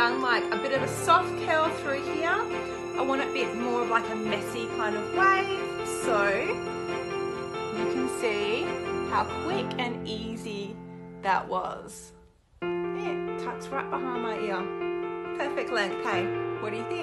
done like a bit of a soft curl through here. I want it a bit more of like a messy kind of wave. So you can see how quick and easy that was. It yeah, tucks right behind my ear. Perfect length, hey? What do you think?